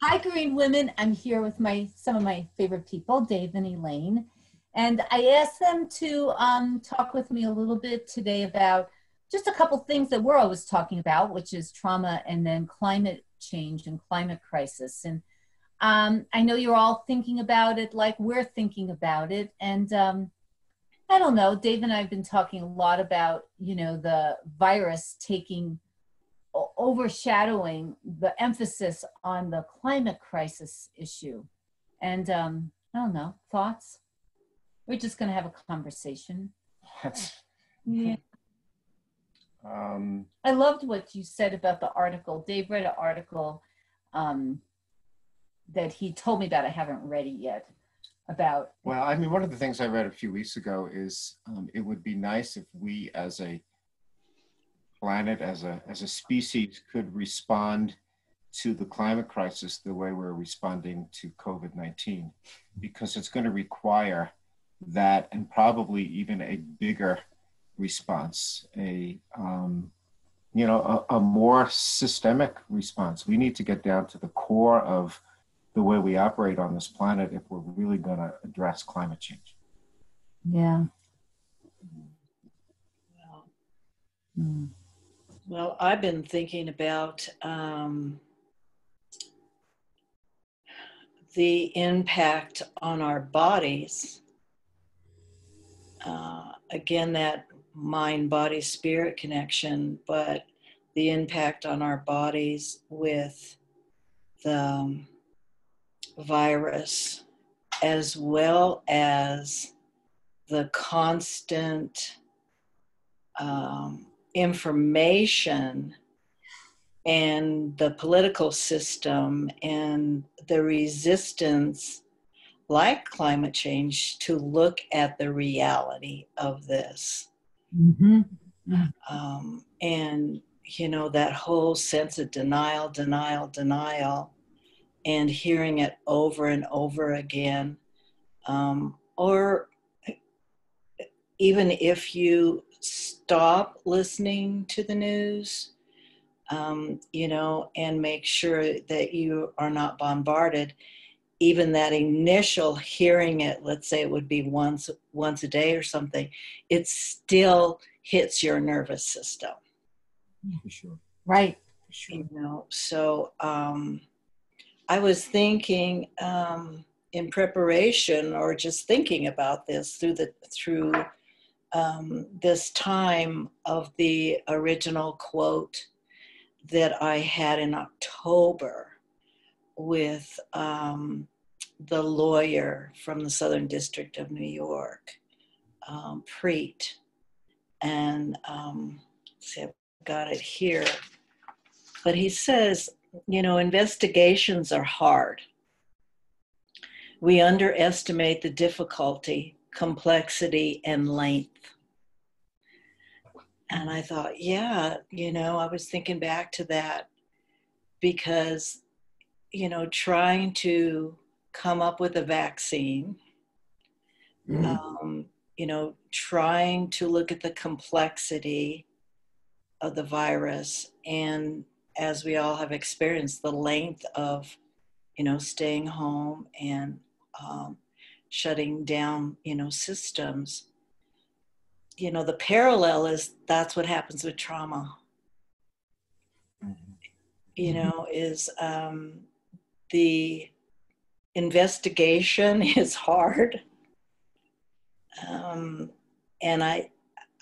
Hi, Green Women. I'm here with my some of my favorite people, Dave and Elaine. And I asked them to um, talk with me a little bit today about just a couple things that we're always talking about, which is trauma and then climate change and climate crisis. And um, I know you're all thinking about it like we're thinking about it. And um, I don't know, Dave and I have been talking a lot about, you know, the virus taking overshadowing the emphasis on the climate crisis issue. And um, I don't know, thoughts? We're just going to have a conversation. yeah. Um, I loved what you said about the article. Dave read an article um, that he told me about. I haven't read it yet. About well, I mean, one of the things I read a few weeks ago is um, it would be nice if we, as a planet as a as a species could respond to the climate crisis the way we're responding to COVID 19, because it's going to require that and probably even a bigger response, a um, you know, a, a, more systemic response. We need to get down to the core of the way we operate on this planet if we're really going to address climate change. Yeah. Mm. Well, I've been thinking about um, the impact on our bodies. Uh, again, that mind body spirit connection, but the impact on our bodies with the um, virus, as well as the constant um, information and the political system and the resistance like climate change to look at the reality of this mm-hmm. um, and you know that whole sense of denial denial denial and hearing it over and over again um, or even if you stop listening to the news, um, you know, and make sure that you are not bombarded. Even that initial hearing it, let's say it would be once once a day or something, it still hits your nervous system. For sure. Right. For sure. You know, so um, I was thinking um, in preparation or just thinking about this through the through um, this time of the original quote that I had in October with um, the lawyer from the Southern District of New York, um, Preet. And um, see, I've got it here. But he says, you know, investigations are hard. We underestimate the difficulty complexity, and length. And I thought, yeah, you know, I was thinking back to that because, you know, trying to come up with a vaccine, mm-hmm. um, you know, trying to look at the complexity of the virus and as we all have experienced the length of you know staying home and um, shutting down, you know, systems. You know, the parallel is that's what happens with trauma. Mm-hmm. You know, is um, the investigation is hard. Um, and I,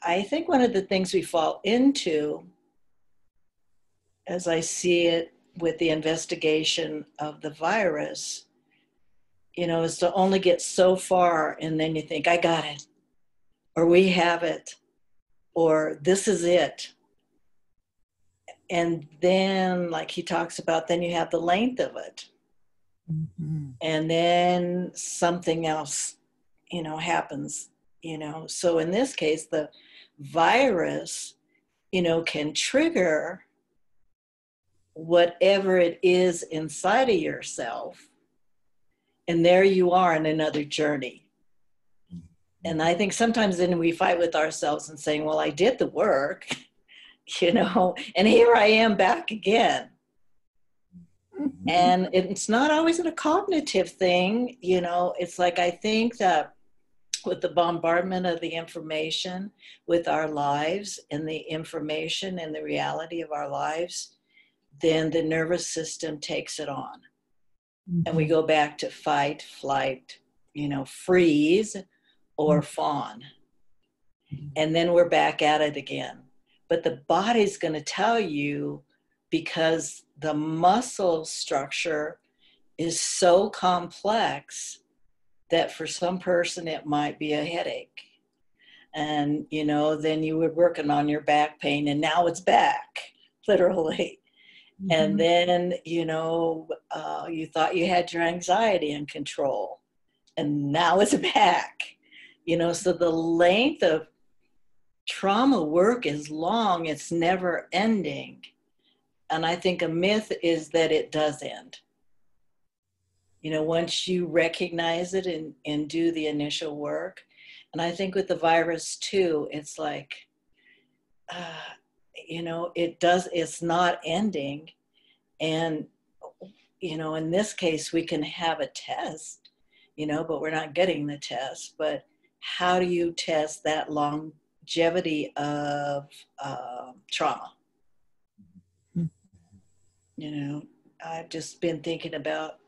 I think one of the things we fall into, as I see it with the investigation of the virus, you know, is to only get so far and then you think, I got it, or we have it, or this is it. And then, like he talks about, then you have the length of it. Mm-hmm. And then something else, you know, happens, you know. So in this case, the virus, you know, can trigger whatever it is inside of yourself and there you are in another journey. And I think sometimes then we fight with ourselves and saying, well, I did the work, you know, and here I am back again. and it's not always a cognitive thing you know it's like i think that with the bombardment of the information with our lives and the information and the reality of our lives then the nervous system takes it on mm-hmm. And we go back to fight flight you know freeze or mm-hmm. fawn. And then we're back at it again. But the body's going to tell you because the muscle structure is so complex that for some person it might be a headache. And you know then you were working on your back pain and now it's back literally mm-hmm. and then you know uh, you thought you had your anxiety in control and now it's back. You know so the length of trauma work is long it's never ending. And i think a myth is that it does end. You know once you recognize it and, and do the initial work and i think with the virus too it's like uh, you know it does it's not ending. And you know in this case we can have a test you know but we're not getting the test. But how do you test that longevity of uh, trauma? Mm-hmm. you know i've just been thinking about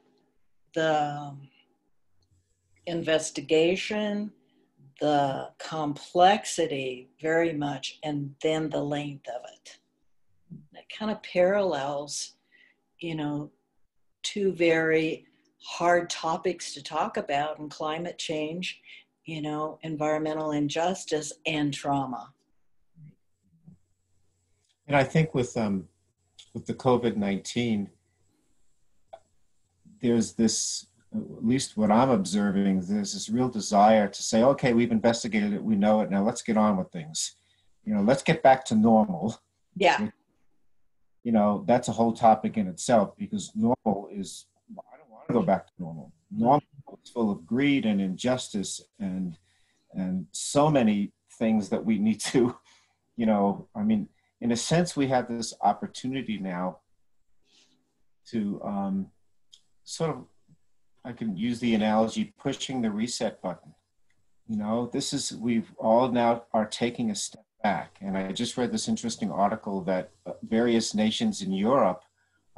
the investigation, the complexity very much, and then the length of it. It kind of parallels, you know, two very hard topics to talk about and climate change, you know, environmental injustice and trauma. And I think with um, with the COVID nineteen, there's this at least what I'm observing, there's this real desire to say, okay, we've investigated it, we know it, now let's get on with things. You know, let's get back to normal. Yeah. You know, that's a whole topic in itself because normal is, I don't want to go back to normal. Normal is full of greed and injustice and and so many things that we need to, you know, I mean, in a sense, we have this opportunity now to um, sort of, I can use the analogy, pushing the reset button. You know, this is, we've all now are taking a step back. And I just read this interesting article that uh, various nations in Europe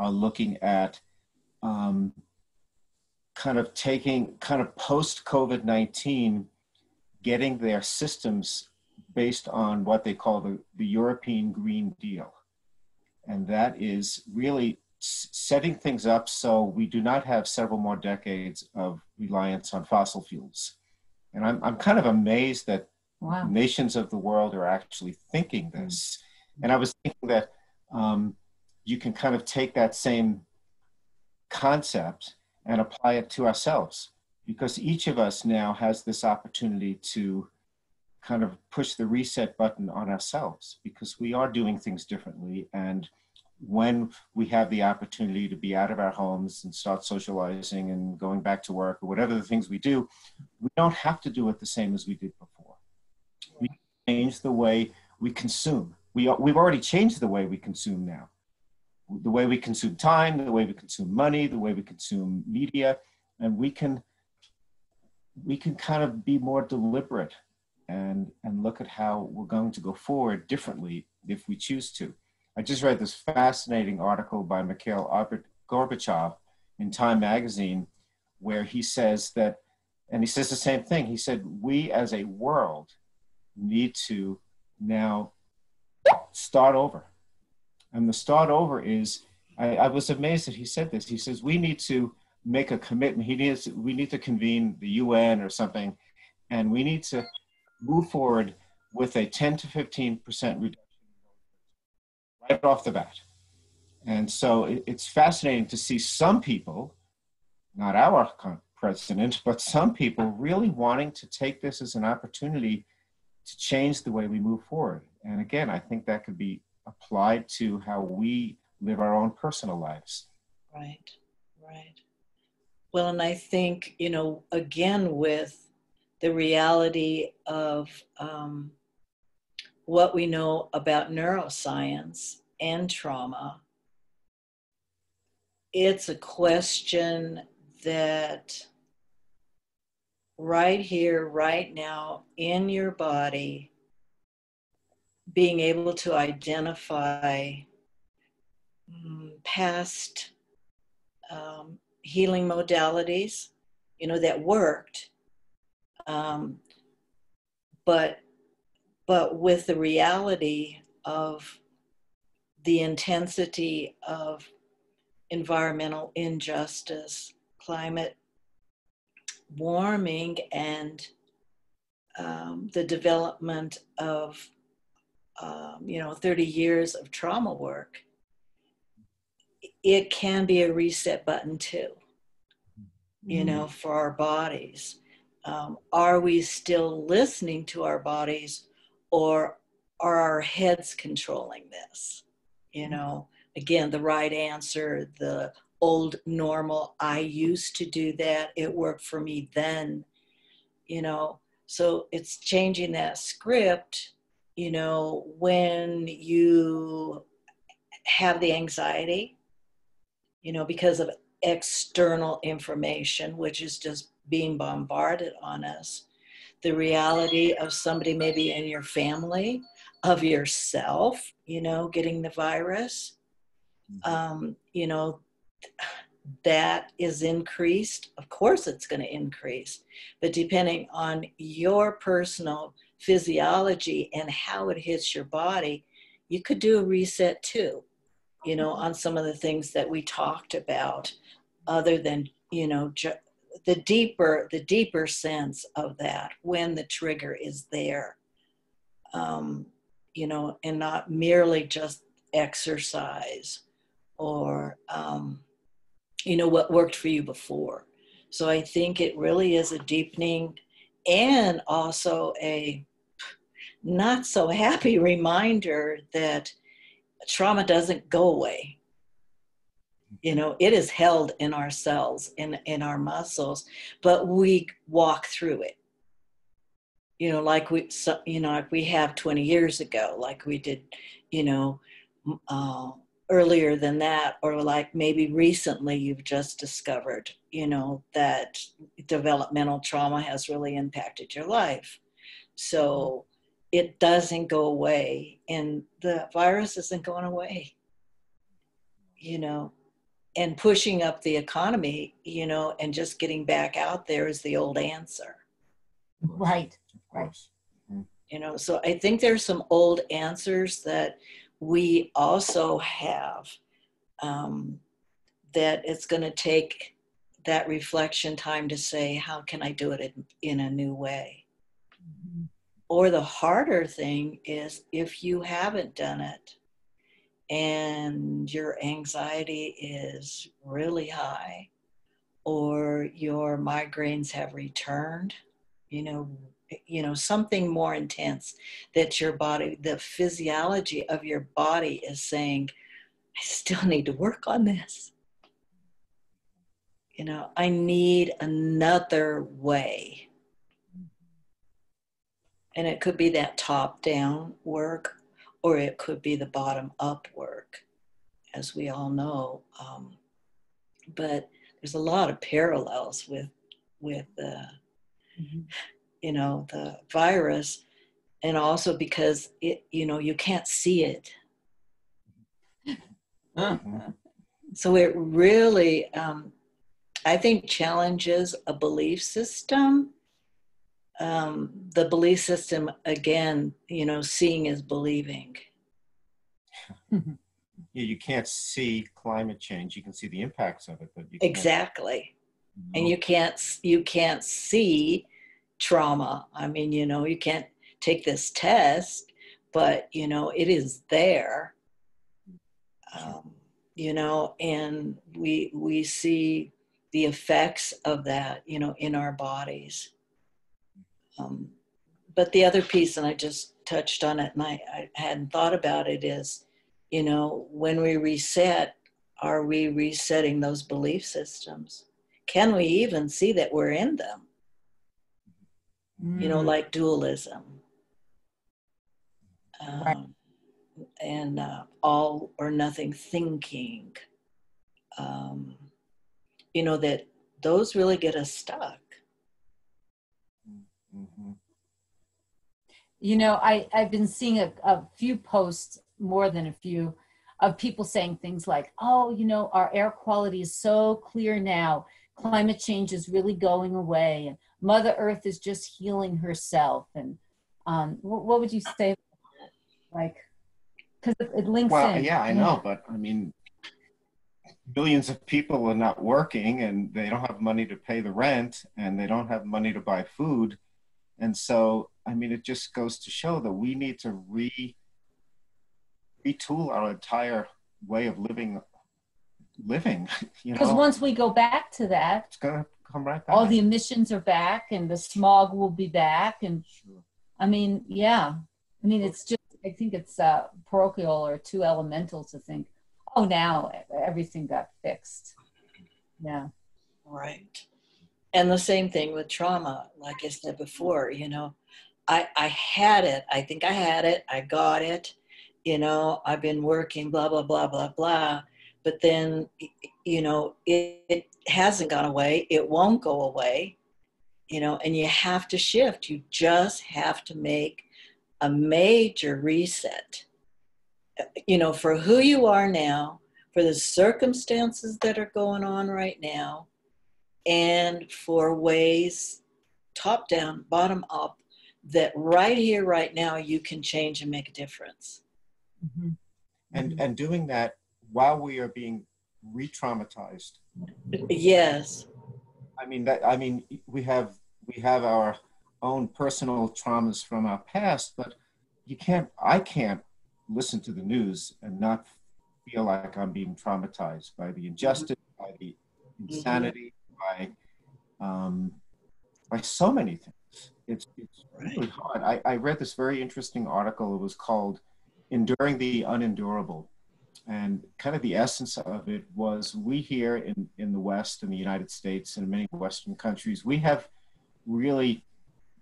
are looking at um, kind of taking, kind of post COVID 19, getting their systems based on what they call the, the European Green Deal. And that is really setting things up so we do not have several more decades of reliance on fossil fuels. And I'm, I'm kind of amazed that wow. nations of the world are actually thinking hmm. this. And I was thinking that um, you can kind of take that same concept and apply it to ourselves because each of us now has this opportunity to kind of push the reset button on ourselves because we are doing things differently and when we have the opportunity to be out of our homes and start socializing and going back to work or whatever the things we do, we don't have to do it the same as we did before. We change the way we consume. We, we've already changed the way we consume now. The way we consume time, the way we consume money, the way we consume media, and we can we can kind of be more deliberate and and look at how we're going to go forward differently if we choose to. I just read this fascinating article by Mikhail Gorbachev in Time magazine where he says that, and he says the same thing. He said, We as a world need to now start over. And the start over is, I, I was amazed that he said this. He says, We need to make a commitment. He needs, we need to convene the UN or something, and we need to move forward with a 10 to 15% reduction right off the bat. And so it's fascinating to see some people, not our president, but some people really wanting to take this as an opportunity to change the way we move forward. And again, I think that could be applied to how we live our own personal lives. Right, right. Well, and I think, you know, again, with the reality of um, what we know about neuroscience and trauma, it's a question that right here, right now, in your body, being able to identify um, past um, healing modalities, you know, that worked, um, but but with the reality of the intensity of environmental injustice, climate warming, and um, the development of um, you know 30 years of trauma work it can be a reset button too you know mm. for our bodies um, are we still listening to our bodies or are our heads controlling this you mm. know again the right answer the old normal i used to do that it worked for me then you know so it's changing that script you know when you have the anxiety you know because of external information which is just being bombarded on us the reality of somebody maybe in your family of yourself you know getting the virus mm-hmm. um, you know that is increased. Of course it's going to increase but depending on your personal physiology and how it hits your body you could do a reset too you know on some of the things that we talked about other than you know ju- the deeper the deeper sense of that when the trigger is there. Um, you know and not merely just exercise or um, you know what worked for you before. So i think it really is a deepening and also a not so happy reminder that trauma doesn't go away. You know it is held in our cells in in our muscles but we walk through it you know like we you know like we have 20 years ago like we did you know uh, earlier than that or like maybe recently you've just discovered you know that developmental trauma has really impacted your life. So it doesn't go away and the virus isn't going away you know. And pushing up the economy you know and just getting back out there is the old answer. Right right. You know so i think there's some old answers that we also have um, that it's going to take that reflection time to say how can i do it in, in a new way? Mm-hmm. or the harder thing is if you haven't done it and your anxiety is really high or your migraines have returned you know you know something more intense that your body the physiology of your body is saying i still need to work on this. You know i need another way. And it could be that top down work or it could be the bottom up work as we all know um, but there's a lot of parallels with with uh, mm-hmm you know the virus and also because it you know you can't see it. So it really um, i think challenges a belief system. Um, the belief system again you know seeing is believing. Yeah you can't see climate change. You can see the impacts of it but exactly. And you can't you can't see trauma. I mean, you know, you can't take this test, but, you know, it is there. Um, you know, and we we see the effects of that, you know, in our bodies. Um, but the other piece, and I just touched on it, and I, I hadn't thought about it, is, you know, when we reset, are we resetting those belief systems? Can we even see that we're in them? Mm. you know, mm. like dualism. Um, right. And uh, all or nothing thinking. Um, you know, that those really get us stuck. Mhm. You know, I, I've been seeing a, a few posts, more than a few, of people saying things like, oh, you know, our air quality is so clear now. Climate change is really going away. And Mother Earth is just healing herself. And um, what, what would you say? Like, because it, it links Well, in. yeah, I know, but I mean, millions of people are not working and they don't have money to pay the rent and they don't have money to buy food. And so, I mean, it just goes to show that we need to re retool our entire way of living. Living, you know Because once we go back to that, it's gonna come right back. all the emissions are back and the smog will be back. And Sure. I mean, yeah. I mean, it's just, I think it's uh, parochial or too elemental to think, oh, now everything got fixed. Yeah. Right. And the same thing with trauma, like I said before, you know, I, I had it. I think I had it. I got it. You know, I've been working, blah, blah, blah, blah, blah. But then, y- you know, it, it hasn't gone away. It won't go away, you know, and you have to shift. You just have to make a major reset, uh, you know, for who you are now, for the circumstances that are going on right now and for ways top down, bottom up, that right here, right now, you can change and make a difference. Mhm. and and doing that while we are being re-traumatized. Yes, i mean that i mean we have we have our own personal traumas from our past but you can't i can't listen to the news and not feel like i'm being traumatized by the injustice by the insanity by um by so many things. It's it's really hard. I, I read this very interesting article. It was called enduring the unendurable and kind of the essence of it was we here in, in the West, in the United States, and many Western countries, we have really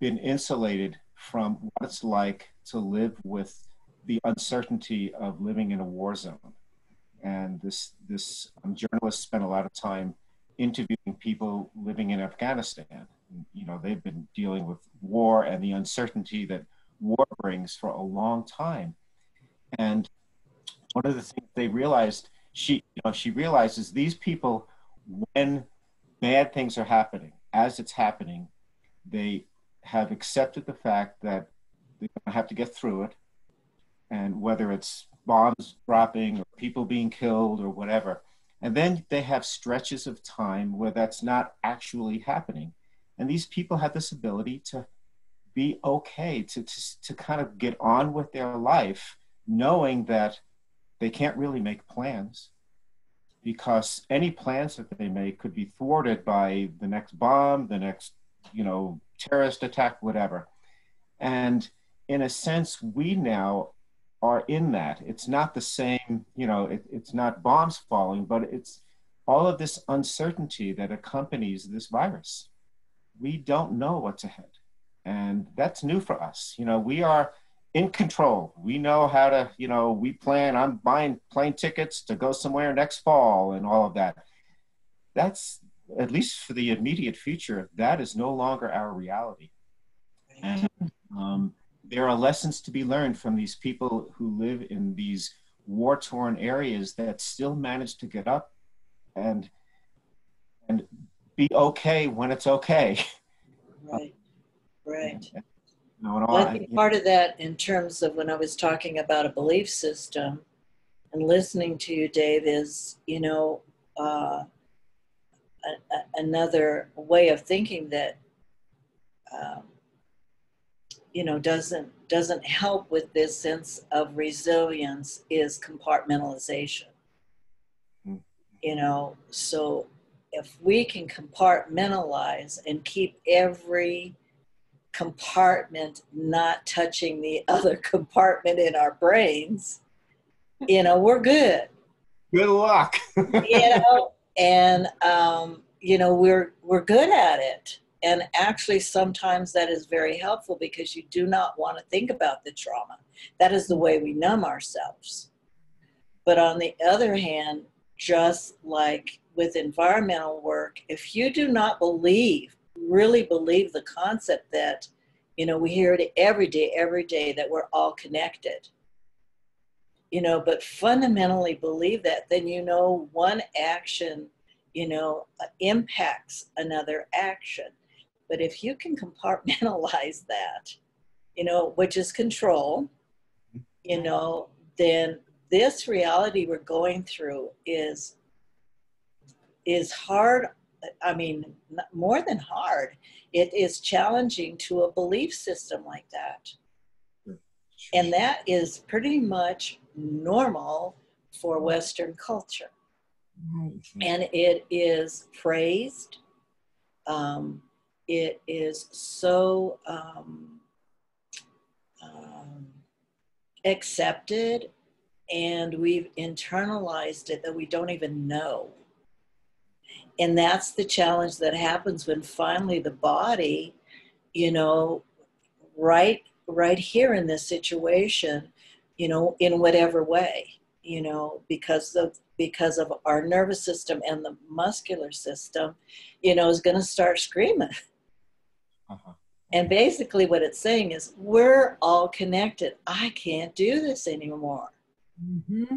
been insulated from what it's like to live with the uncertainty of living in a war zone. And this, this um, journalist spent a lot of time interviewing people living in Afghanistan. You know, they've been dealing with war and the uncertainty that war brings for a long time. And one of the things they realized she you know she realizes these people when bad things are happening as it's happening they have accepted the fact that they're going to have to get through it. And whether it's bombs dropping or people being killed or whatever. And then they have stretches of time where that's not actually happening. And these people have this ability to be okay to, to, to kind of get on with their life knowing that they can't really make plans because any plans that they make could be thwarted by the next bomb, the next, you know, terrorist attack, whatever. And in a sense, we now are in that. It's not the same, you know, it, it's not bombs falling, but it's all of this uncertainty that accompanies this virus. We don't know what's ahead. And that's new for us. You know, we are in control. We know how to, you know, we plan, I'm buying plane tickets to go somewhere next fall and all of that. That's, at least for the immediate future, that is no longer our reality. And um, there are lessons to be learned from these people who live in these war torn areas that still manage to get up and and be okay when it's okay. right, right. And all- Well, I think part of that, in terms of when I was talking about a belief system and listening to you, Dave, is you know uh, a, a, another way of thinking that um, you know doesn't doesn't help with this sense of resilience is compartmentalization. Mm. You know, so if we can compartmentalize and keep every compartment not touching the other compartment in our brains, you know, we're good. good luck. You know, and um, you know, we're we're good at it. And actually sometimes that is very helpful because you do not want to think about the trauma. That is the way we numb ourselves. But on the other hand, just like with environmental work, if you do not believe, really believe the concept that, you know, we hear it every day, every day that we're all connected, you know, but fundamentally believe that, then you know one action, you know, uh, impacts another action. But if you can compartmentalize that, you know, which is control, you mm-hmm. know, then this reality we're going through is is hard i mean more than hard. It is challenging to a belief system like that. And that is pretty much normal for western culture. And it is praised. Um, it is so um, um, accepted. And we've internalized it that we don't even know. And that's the challenge that happens when finally the body, you know, right right here in this situation, you know, in whatever way, you know, because of because of our nervous system and the muscular system, you know, is going to start screaming. Uh-huh. And basically, what it's saying is, we're all connected. I can't do this anymore. Mm-hmm.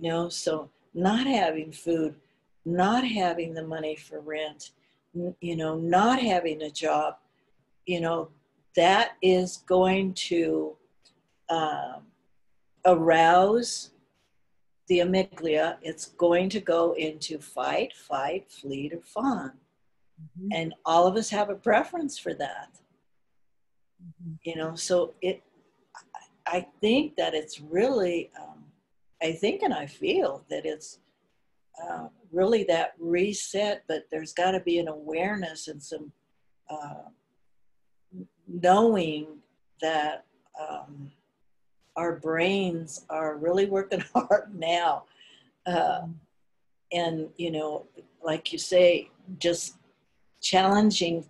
You know, so not having food, not having the money for rent, you know, not having a job, you know, that is going to um, arouse the amygdala. It's going to go into fight, fight, flee, or fawn. Mm-hmm. And all of us have a preference for that. Mm-hmm. You know, so it I think that it's really, um, I think and I feel that it's uh, really that reset, but there's got to be an awareness and some uh, knowing that um, our brains are really working hard now. Uh, and, you know, like you say, just challenging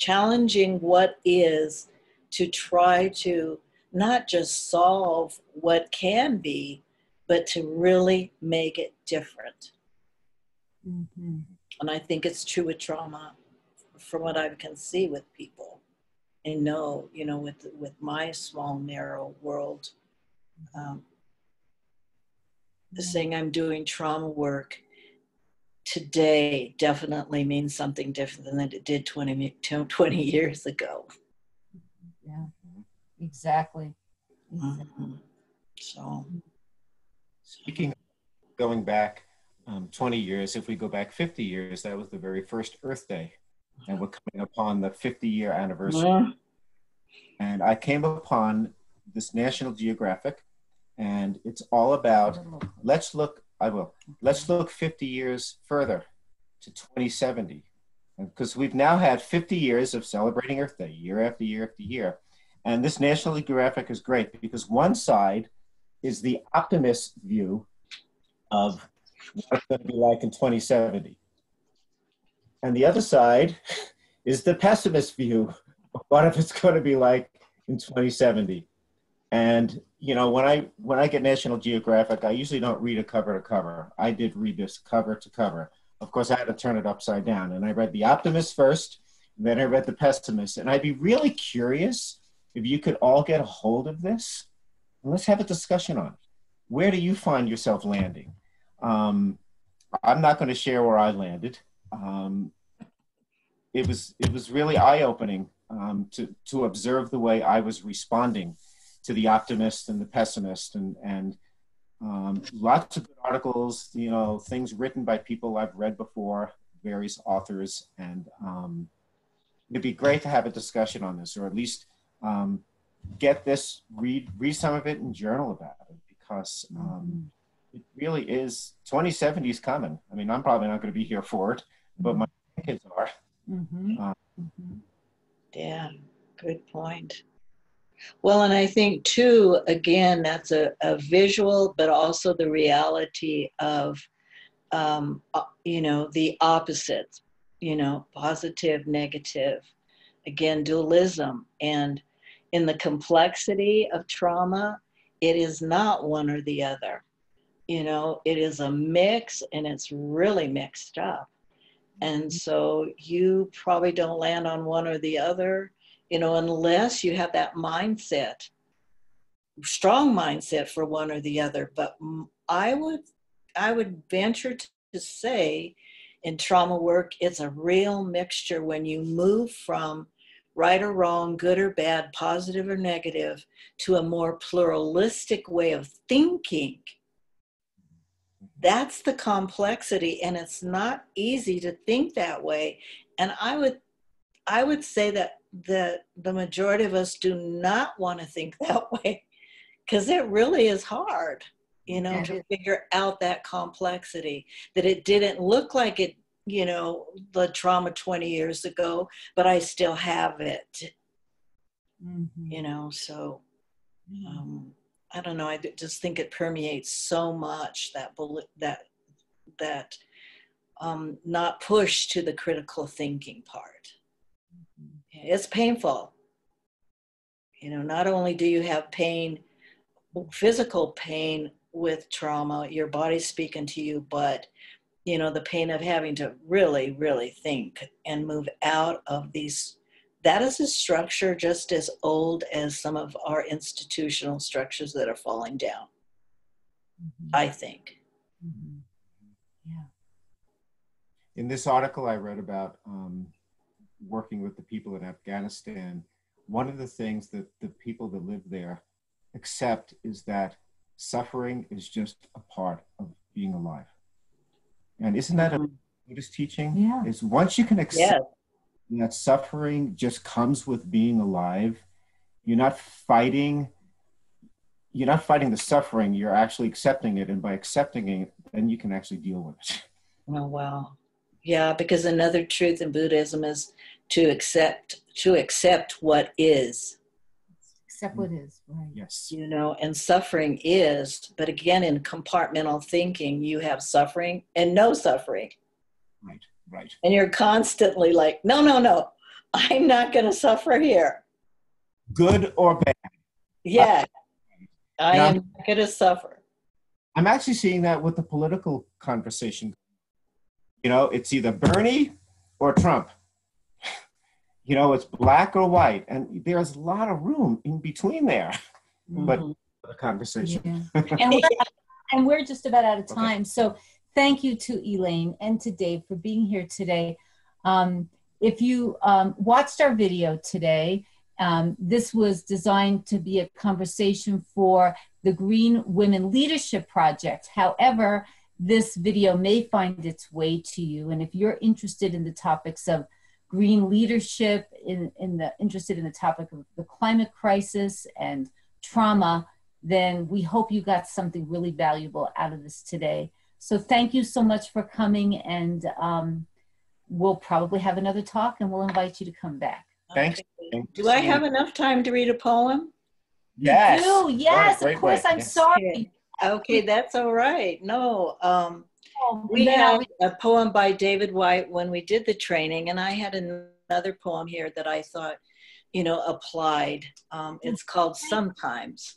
challenging what is to try to not just solve what can be, but to really make it different. Mm-hmm. And I think it's true with trauma, from what I can see with people and know, you know, with with my small narrow world. Um, the saying I'm doing trauma work today definitely means something different than it did 20, 20 years ago. Yeah. Exactly. exactly. Mm-hmm. So, speaking, going back um, 20 years, if we go back 50 years, that was the very first Earth Day. And we're coming upon the 50 year anniversary. Yeah. And I came upon this National Geographic, and it's all about let's look, I will, let's look 50 years further to 2070. Because we've now had 50 years of celebrating Earth Day, year after year after year. And this National Geographic is great because one side is the optimist view of what it's going to be like in 2070. And the other side is the pessimist view of what if it's going to be like in 2070. And you know, when I when I get National Geographic, I usually don't read a cover to cover. I did read this cover to cover. Of course, I had to turn it upside down, and I read the optimist first, then I read the pessimist. And I'd be really curious if you could all get a hold of this, let's have a discussion on it. Where do you find yourself landing? Um, I'm not going to share where I landed. Um, it was it was really eye opening um, to to observe the way I was responding to the optimist and the pessimist, and and um, lots of good articles, you know, things written by people I've read before, various authors, and um, it'd be great to have a discussion on this, or at least um, get this, read read some of it, and journal about it because um, mm-hmm. it really is 2070 is coming. I mean, I'm probably not going to be here for it, but my kids are. Mm-hmm. Uh, mm-hmm. yeah, good point. Well, and I think too, again, that's a, a visual, but also the reality of, um, uh, you know, the opposites, you know, positive, negative, again, dualism. And in the complexity of trauma, it is not one or the other. you know, it is a mix and it's really mixed up. And mm-hmm. so you probably don't land on one or the other, you know, unless you have that mindset, strong mindset for one or the other. But I would, I would venture to say in trauma work, it's a real mixture when you move from right or wrong, good or bad, positive or negative, to a more pluralistic way of thinking. That's the complexity, and it's not easy to think that way. And I would, I would say that the the majority of us do not want to think that way, because it really is hard, you know, yeah. to figure out that complexity. That it didn't look like it you know, the trauma 20 years ago, but I still have it. Mm-hmm. You know, so um, I don't know. I just think it permeates so much that that that um, not push to the critical thinking part. Mm-hmm. It's painful. You know, not only do you have pain, physical pain with trauma, your body's speaking to you, but you know the pain of having to really really think and move out of these that is a structure just as old as some of our institutional structures that are falling down mm-hmm. i think mm-hmm. yeah in this article i read about um, working with the people in afghanistan one of the things that the people that live there accept is that suffering is just a part of being alive and isn't that a mm-hmm. Buddhist teaching? Yeah. Is once you can accept that suffering just comes with being alive, you're not fighting. You're not fighting the suffering. You're actually accepting it, and by accepting it, then you can actually deal with it. Oh wow, yeah. Because another truth in Buddhism is to accept to accept what is accept mm. what is right. Yes. You know and suffering is but again in compartmental thinking you have suffering and no suffering. Right right. And you're constantly like no no no i'm not going to suffer here. Good or bad? Yeah. I am not going to suffer. I'm actually seeing that with the political conversation. You know it's either bernie or trump you know it's black or white and there's a lot of room in between there mm-hmm. but the conversation yeah. and, we're, and, we're, just about out of time okay. so thank you to elaine and to dave for being here today um, if you um, watched our video today um, this was designed to be a conversation for the green women leadership project however this video may find its way to you and if you're interested in the topics of green leadership, in, in the interested in the topic of the climate crisis and trauma, then we hope you got something really valuable out of this today. So thank you so much for coming, and um, we'll probably have another talk, and we'll invite you to come back. Thanks. Okay. Do I have enough time to read a poem? Yes. You do, yes, of course. I'm yes. sorry. Okay, that's all right. No, um, we had a poem by David Whyte when we did the training, and I had another poem here that I thought, you know, applied. Um, it's called Sometimes.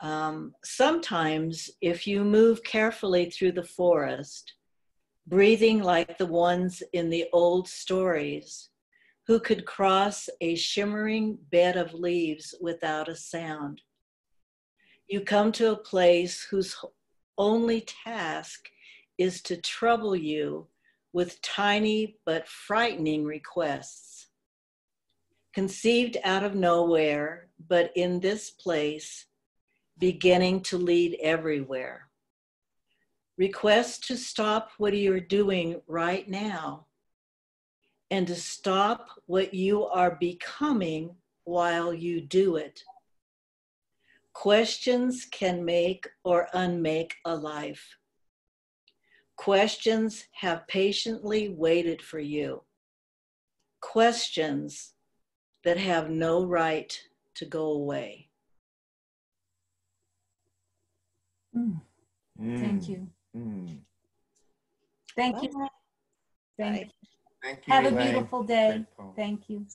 Um, sometimes, if you move carefully through the forest, breathing like the ones in the old stories, who could cross a shimmering bed of leaves without a sound. You come to a place whose only task is to trouble you with tiny but frightening requests. Conceived out of nowhere, but in this place, beginning to lead everywhere. Request to stop what you're doing right now and to stop what you are becoming while you do it. Questions can make or unmake a life. Questions have patiently waited for you. Questions that have no right to go away. Mm. Mm. Thank you. Mm. Thank Bye. you. Thank you. Thank you. Have Elaine. a beautiful day. Thank you.